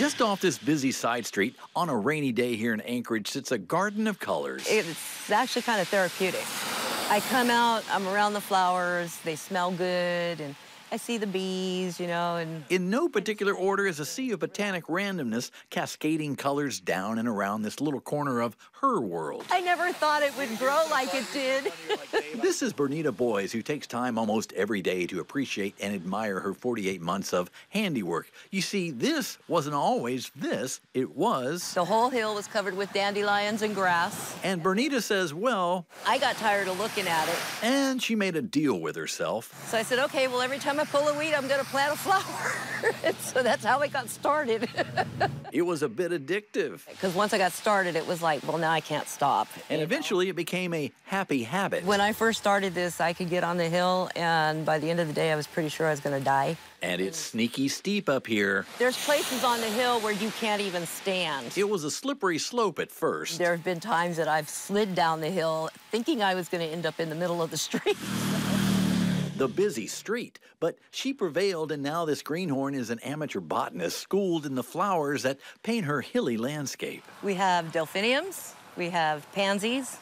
Just off this busy side street, on a rainy day here in Anchorage, sits a garden of colors. It's actually kind of therapeutic. I come out, I'm around the flowers, they smell good, and I see the bees, you know, and In no particular order is a sea of botanic randomness cascading colors down and around this little corner of her world. I never thought it would grow like it did. This is Bernita Boys, who takes time almost every day to appreciate and admire her 48 months of handiwork. You see, this wasn't always this, it was. the whole hill was covered with dandelions and grass. And Bernita says, well, I got tired of looking at it. and she made a deal with herself. So I said, okay, well, every time I pull a weed, I'm going to plant a flower. So that's how it got started. It was a bit addictive. Because once I got started, it was like, well, now I can't stop. And eventually it became a happy habit. When I first started this, I could get on the hill, and by the end of the day, I was pretty sure I was going to die. And it's sneaky steep up here. There's places on the hill where you can't even stand. It was a slippery slope at first. There have been times that I've slid down the hill thinking I was going to end up in the middle of the street. the busy street. But she prevailed, and now this greenhorn is an amateur botanist schooled in the flowers that paint her hilly landscape. We have delphiniums, we have pansies,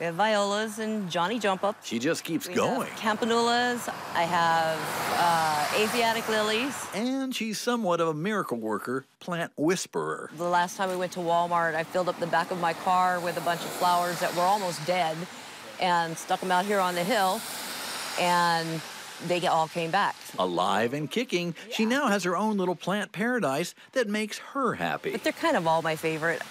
we have violas and Johnny jump up. She just keeps We going. have campanulas. I have uh, Asiatic lilies. And she's somewhat of a miracle worker, plant whisperer. The last time we went to Walmart, I filled up the back of my car with a bunch of flowers that were almost dead and stuck them out here on the hill, and they all came back. Alive and kicking, she now has her own little plant paradise that makes her happy But they're kind of all my favorite.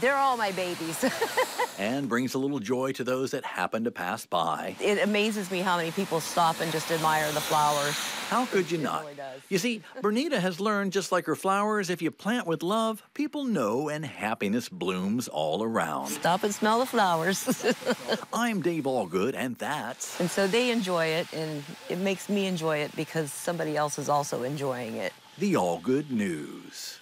They're all my babies. and brings a little joy to those that happen to pass by. it amazes me how many people stop and just admire the flowers. How could you not? You see, Bernita has learned just like her flowers, if you plant with love, people know and happiness blooms all around. Stop and smell the flowers. I'm Dave Allgood, and that's and so they enjoy it, and it makes me enjoy it because somebody else is also enjoying it. the All Good News.